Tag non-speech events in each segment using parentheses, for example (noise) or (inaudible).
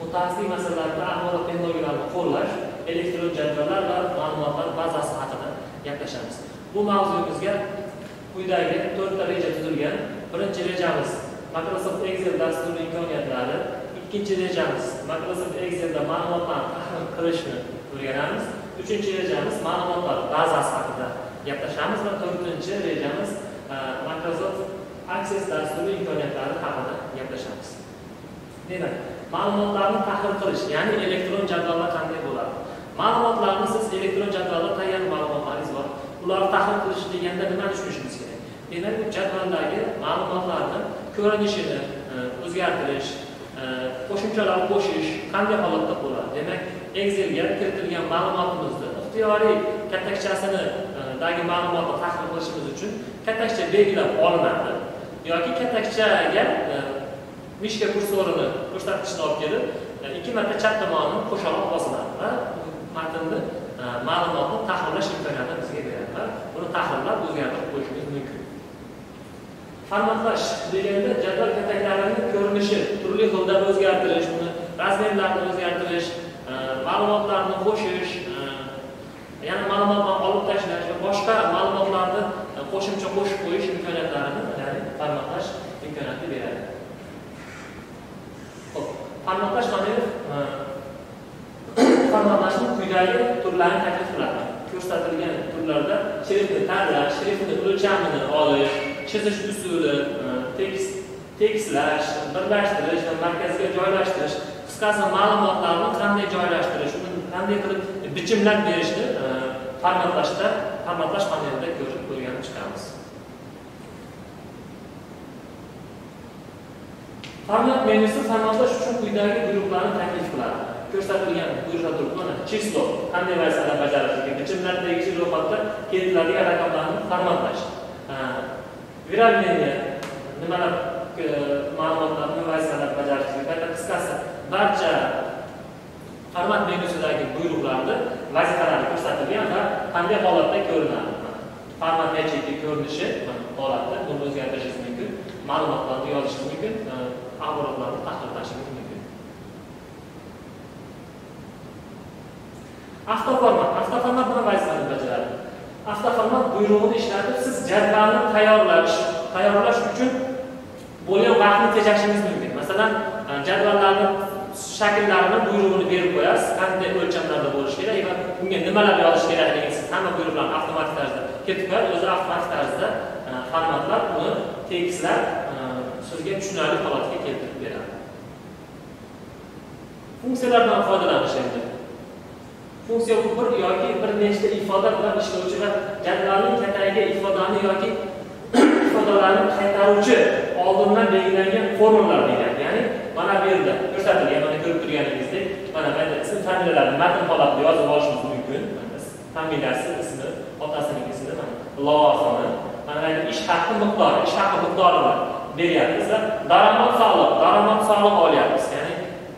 mutaxassislik masalalarda axborot texnologiyalarini qo'llash elektron jadvallar va ma'lumotlar bazasi haqida gaplashamiz bu mavzuyimizga quyidagi to'rtta reja tuzilgan birinchi rejamiz microsoft excel dasturi imkoniyatlari ikkinchi rejamiz microsoft excelda ma'lumotlarni tahlil qilishni o'rganamiz uchinchi rejamiz ma'lumotlar bazasi haqida gaplashamiz va to'rtinchi rejamiz microsoft access dasturi imkoniyatlari haqida gaplashamiz demak ma'lumotlarni tahlil qilish ya'ni elektron jadvallar qanday bo'ladi? Ma'lumotlarni siz elektron jadvalda tayyor ma'lumotlaringiz bor. Ularni tahlil qilish deganda nimani tushunishimiz kerak? Demak bu jadvaldagi ma'lumotlarni ko'rinishini e, o'zgartirish e, qo'shimchalar qo'shish qanday holatda bo'ladi? Demak excelga kiritilgan ma'lumotimizni ixtiyoriy katakchasini e, dagi ma'lumotni tahlil qilishimiz uchun katakcha belgilab olinadi yoki katakchaga mishka kursorini ko'rsatkichni olib kelib e, ikki marta chap tomonini qo'shaloq bosiladi va matnni e, ma'lumotni tahrirlash imkoniyatini bizga beradi va buni tahrirlab o'zgartirib qo'yishimiz mumkin. Formatlash deganda jadval kataklarini ko'rinishi turli xilda o'zgartirish uni razmerlarini o'zgartirish e, ma'lumotlarni qo'shish yana ma'lumotlarni olib tashlash va boshqa ma'lumotlarni qo'shimcha qo'shib qo'yish imkoniyatlarini ya'ni formatlash imkoniyatini beradi. Ho'p formatlash qanday quyidagi turlarini taklif qiladi. Ko'rsatilgan turlarda shriftni tanlash shriftni o'lchamini olish chizish usuli tekst tekstlash birlashtirish va markazga joylashtirish qisqasi ma'lumotlarni qanday joylashtirish uni qanday qilib bichimlab berishni formatlashda formatlash panelida ko'rib ko'rganib chiqamiz format menyusi formatlash uchun quyidagi buyruqlarni taklif qiladi. Ko'rsatilgan buyruqlar turibdi mana chislo qanday vazifalar bajarishligi bichimlar tegishli ro'yxatda keltiriladigan raqamlarni formatlash. Viravlение nimalar e, ma'lumotlarni vazifalar qayta qisqasi barcha format menyusidagi buyruqlarni vazifalari ko'rsatilgan va qanday holatda ko'rinadi? Format yacheyki ko'rinishi holatda buni o'zgartirishingiz ma'lumotlarni yozishingiz mumkin e, axborotlarni tahrirlashingiz mumkin. Avtoformat. Avtoformat nima vazifani bajaradi? Avtoformat buyrug'ini ishlatib siz jadvalni tayyorlash tayyorlash uchun bo'lgan vaqtni tejashingiz mumkin. Masalan e, jadvallarni shakllarini buyrug'ini berib qo'yasiz qanday o'lchamlarda bo'lishi kerak va unga nimalar yozish kerakligini siz hamma buyruqlarni avtomatik tarzda ketib qo'yadi o'zi avtomatik tarzda e, formatlar uni tekislab e, sizga tushunarli holatga keltirib beradi. Funksiyalardan foydalanish endi. Funksiya bu bir yoki bir nechta ifoda bilan ishlovchi va jadvalning katagiga ifodani yoki (coughs) ifodalarni qaytaruvchi oldindan belgilangan formullar deyiladi mana bu yerda ko'rsatilgan mana ko'rib turganingizdek mana bu yerda ism familiyalarni matn holatida yozib olishimiz mumkin. Familiyasi ismi otasining ismi mana lavozimi mana bu ish haqi miqdori ish haqi miqdorini beryapmiz va daromad soliq daromad soliq olyapmiz. Ya'ni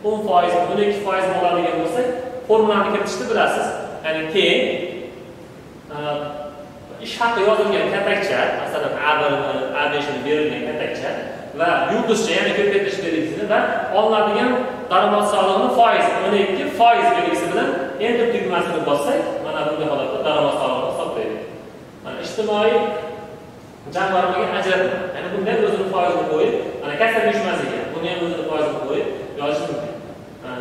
o'n foiz o'n ikki foiz bo'ladigan bo'lsa formulani kiritishni bilasiz. Ya'ni teng ish haqi yozilgan katakcha masalan a birni a beshni berilgan katakcha va yulduzcha yana ko'paytirish belgisini va olinadigan daromad solig'ini foiz o'n ikki foiz belgisi bilan enter tugmasini bossak mana bunday holatda daromad solig'ini hisoblaydi. Mana ijtimoiy jamg'armaga ajratma. Ya'ni bunda ham o'zini foizini qo'yib mana kasaba uyushmasiga buni ham o'zini foizini qo'yib yozish mumkin.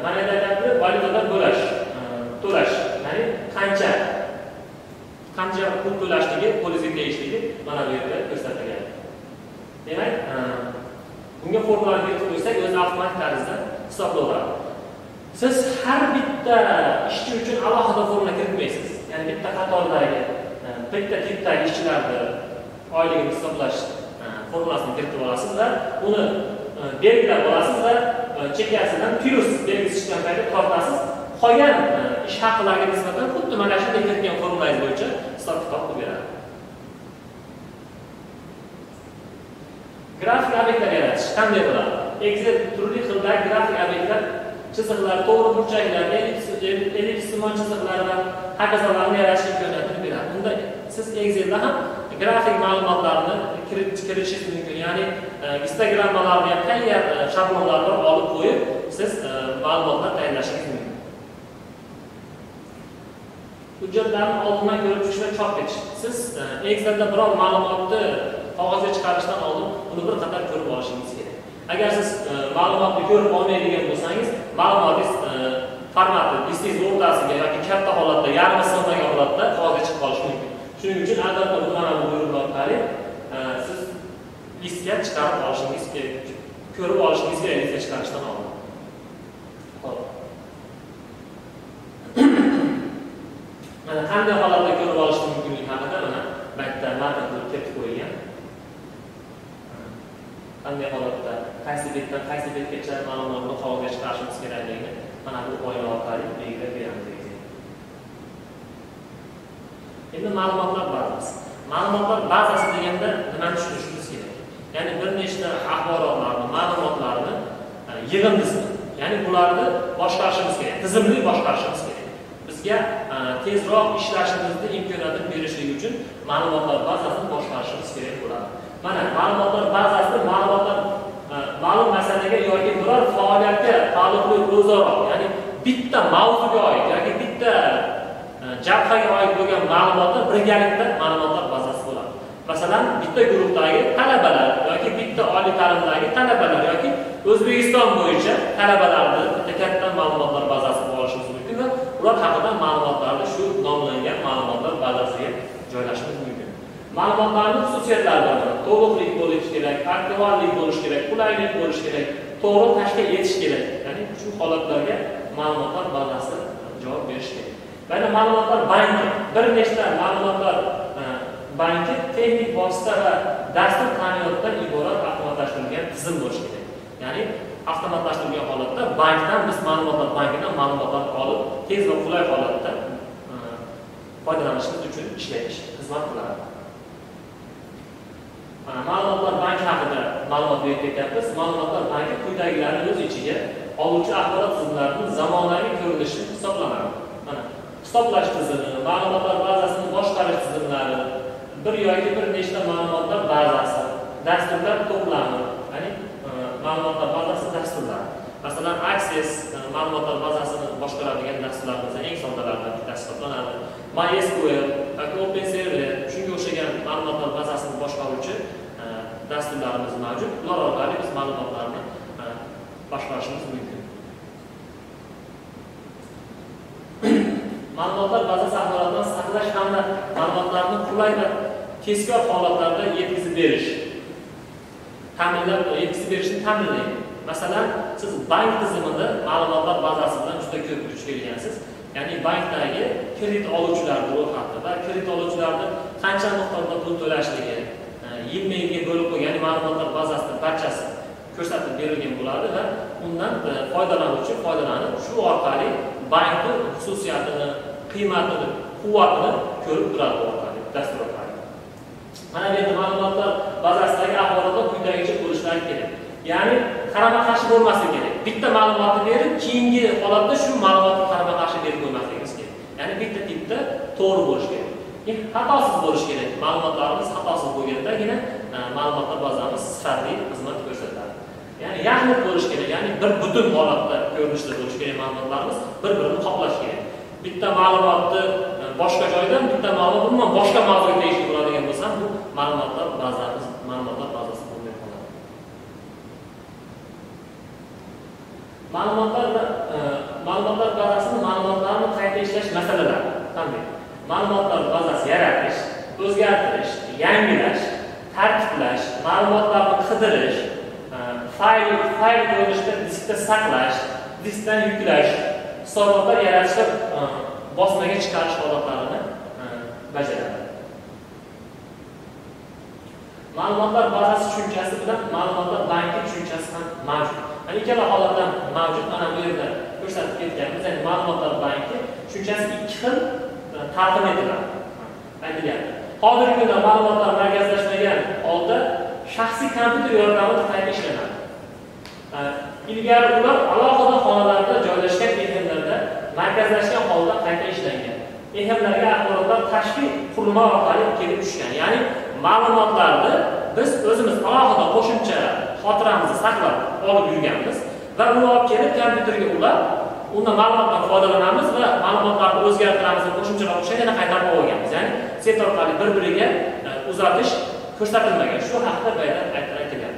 Mana endi aytyapti valyutadan bo'lash e, to'lash ya'ni qancha qancha pul to'lashligi qo'lingizga tegishligi mana bu yerda ko'rsatilgan. Demak e, bunga formulani kiritib qo'ysak o'zi avtomatik tarzda hisoblanadi. Siz har bitta ishchi uchun alohida formula kiritmaysiz. Ya'ni bitta qatordagi e, bitta tipdagi ishchilarni oyligini hisoblash e, formulasini kiritib olasiz va uni e, belgilab olasiz va chekkasidan plyus belgisi chiqqan paytda tortasiz. Qolgan ish haqilariga nisbatan xuddi mana shunday kiritgan formulangiz bo'yicha hisob kitob qilib beradi grafik obyektlar yaratish qanday bo'ladi? Excel turli xildagi grafik obyektlar chiziqlar to'g'ri burchaklar ellipsimon chiziqlar va hokazolarni yaratish imkoniyatini beradi. Unda siz excelda ham grafik ma'lumotlarni kirishingiz mumkin. Ya'ni e, instagrammalarni ham tayyor e, shablonlarni olib qo'yib siz e, ma'lumotlar tayyorlashingiz mumkin. Hujjatlarni oldindan ko'rib chiqish va chop etish. Siz excelda biror ma'lumotni qog'ozga chiqarishdan oldin uni bir qator ko'rib olishingiz kerak. Agar siz e, ma'lumotni ko'rib olmaydigan bo'lsangiz ma'lumotingiz e, formati listingiz o'rtasiga yoki katta holatda yarmi sig'magan holatda qog'ozga chiqib qolishi mumkin. Shuning uchun albatta bu mana bu buyruq orqali e, siz listga chiqarib olishingiz kerak ko'rib olishingiz kerak listga chiqarishdan oldin mana qanday holatda ko'rib olish mumkinligi haqida mana bu yerda matn qilib ketib qo'yilgan qanday holatda qaysi betdan qaysi betgacha ma'lumotni havoga chiqarishimiz kerakligini mana bu oyna orqali belgilab beramiz endi ma'lumotlar bazasi ma'lumotlar bazasi deganda nimani tushunishimiz kerak? Ya'ni bir nechta axborotlarni ma'lumotlarni e, yig'indisi. Ya'ni bularni boshqarishimiz kerak tizimli boshqarishimiz kerak. Bizga e, tezroq ishlashimizni imkoniyatini berishlik uchun ma'lumotlar bazasini boshqarishimiz kerak bo'ladi. Mana ma'lumotlar bazasida ma'lumotlar e, ma'lum masalaga yoki biror faoliyatga taalluqli o'zaro ya'ni bitta mavzuga oid yoki bitta e, jabhaga oid bo'lgan ma'lumotlar birgalikda ma'lumotlar bazasi bo'ladi. Masalan bitta guruhdagi talabalar yoki bitta oliy ta'limdagi talabalar yoki o'zbekiston bo'yicha talabalarni bitta katta ma'lumotlar bazasi qilib olishimiz mumkin va ular haqida ma'lumotlarni shu nomlangan ma'lumotlar bazasiga joylashimiz ma'lumotlarni xususiyatlari bor to'liqlik bo'lishi kerak aktuallik bo'lishi kerak qulaylik bo'lishi kerak to'g'ri tashkil etish kerak. Ya'ni shu holatlarga ma'lumotlar bazasi javob berishi kerak. Mana ma'lumotlar banki. Bir nechta ma'lumotlar e, banki texnik vosita va dastur ta'minotdan iborat avtomatlashtirilgan tizim bo'lishi kerak. Ya'ni avtomatlashtirilgan holatda bankdan biz ma'lumotlar bankidan ma'lumotlar olib tez va qulay holatda e, foydalanishimiz uchun ishlatish xizmat qiladi ma'lumotlar banki haqida ma'lumot berib ketyapmiz. Ma'lumotlar banki quyidagilarni o'z ichiga oluvchi axborot tizimlarining zamonaviy ko'rinishi hisoblanadi. Mana hisoblash tizimi ma'lumotlar bazasini boshqarish tizimlari bir yoki bir nechta ma'lumotlar bazasi dasturlar to'plami ya'ni e, ma'lumotlar bazasi dasturlar. Masalan access e, ma'lumotlar bazasini boshqaradigan dasturlar bo'lsa eng soddalaridan bittasi hisoblanadi. Mysql yoki open server ma'lumotlar bazasini boshqaruvchi e, dasturlarimiz mavjud. Ular orqali biz ma'lumotlarni e, boshqarishimiz mumkin. (coughs) Ma'lumotlar bazasi axborotini saqlash hamda ma'lumotlarni qulay va tezkor holatlarda yetkazib berish. Ta'minlab e, yetkazib berishni ta'minlaydi masalan siz bank tizimida ma'lumotlar bazasi bilan juda ko'p duch kelgansiz. Ya'ni bankdagi kredit oluvchilarni ro'yxati va kredit oluvchilarni qancha miqdorda pul to'lashligi e, yilma yilga bo'lib qo'ygan ya'ni ma'lumotlar bazasida barchasi ko'rsatib berilgan bo'ladi va undan e, foydalanuvchi foydalanib shu orqali bankni xususiyatini qiymatini quvvatini ko'rib turadi orqali dastur orqali. Mana bu yerda ma'lumotlar bazasidagi axborotlar quyidagicha bo'lishlari kerak. Ya'ni qarama qarshi bo'lmasligi kerak. Bitta ma'lumotni berib keyingi holatda shu ma'lumotni qarama qarshi berib qo'ymasligimiz kerak ya'ni bitta to'g'ri bo'lishi kerak. Xatosiz bo'lishi kerak. Ma'lumotlarimiz xatosiz bo'lgandagina e, ma'lumotlar bazamiz sifatli xizmat ko'rsatadi. Ya'ni yaxlit bo'lishi kerak ya'ni bir butun holatda ko'rinishda bo'lishi kerak ma'lumotlarimiz bir birini qoplashi kerak. Bitta ma'lumotni e, boshqa joydan bitta ma'lumot umuman boshqa mavzuga tegishli bo'ladigan bo'lsa bu ma'lumotlar bazamiz ma'lumotlar bazasi bo'lmay qoladi ma'lumotlar e, ma'lumotlar bazasini ma'lumotlarni qayta ishlash masalalari qanday? Ma'lumotlar bazasi yaratish o'zgartirish yangilash tartiblash ma'lumotlarni qidirish e, fayl fayl ko'rinishida diskda saqlash diskdan yuklash hisobotlar yaratish va e, bosmaga chiqarish holatlarini e, bajaradi. Ma'lumotlar bazasi tushunchasi bilan ma'lumotlar banki tushunchasi ham mavjud. Mana ikkala holatdan mavjud. Mana bu yerda ko'rsatib ketganmiz ya'ni ma'lumotlar banki tushunchasi ikki xil taqdim etiladi aytilyapti hozirgi kunda ma'lumotlar markazlashmagan holda shaxsiy kompyuter yordamida qayta ishlanadi ilgari ular alohida xonalarda joylashgan ehmlarda markazlashgan holda qayta ishlangan. EHMlarga axborotlar tashqi qurilma orqali kelib tushgan. Ya'ni ma'lumotlarni biz o'zimiz alohida qo'shimcha xotiramizni saqlab olib yurganmiz va uni olib kelib kompyuterga ulab, undan ma'lumotdan foydalanamiz va ma'lumotlarni o'zgartiramiz va qo'shimchalar qo'shib yana qaytarib olganmiz. Ya'ni set orqali bir-biriga e, uzatish ko'rsatilmagan. Shu haqida bayda aytilgan.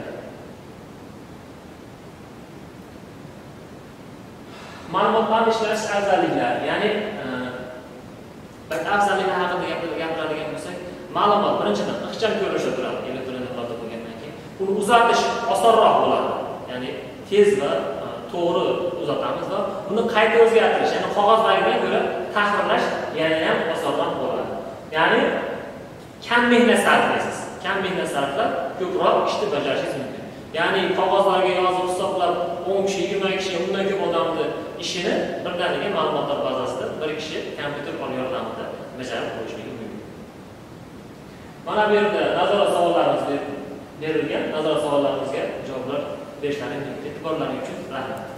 ma'lumotlarni ishlash afzalliklari ya'ni e, bir afzalliklar haqida gapiradigan bo'lsak ma'lumot birinchidan ixcham ko'rinishda turadi elektron bo'lgandan keyin uni uzatish osonroq bo'ladi ya'ni tez va to'g'ri uzatamiz va uni qayta o'zgartirish ya'ni qog'ozdagidan ko'ra tahrirlash yana ham osonroq bo'ladi ya'ni kam mehnat sarflaysiz kam mehnat sarflab ko'proq ishni bajarishingiz mumkin Ya'ni qog'ozlarga yozib hisoblab o'n kishi, 20 kishi, undan ko'p odamni ishini birdaniga ma'lumotlar bazasida bir kishi kompyuter qon yordamida bajarib qo'yishligi mumkin. Mana bu yerda nazorat savollarimiz berilgan. Nazorat savollarimizga javoblar berishlaringiz mumkin. E'tiborlaringiz uchun rahmat.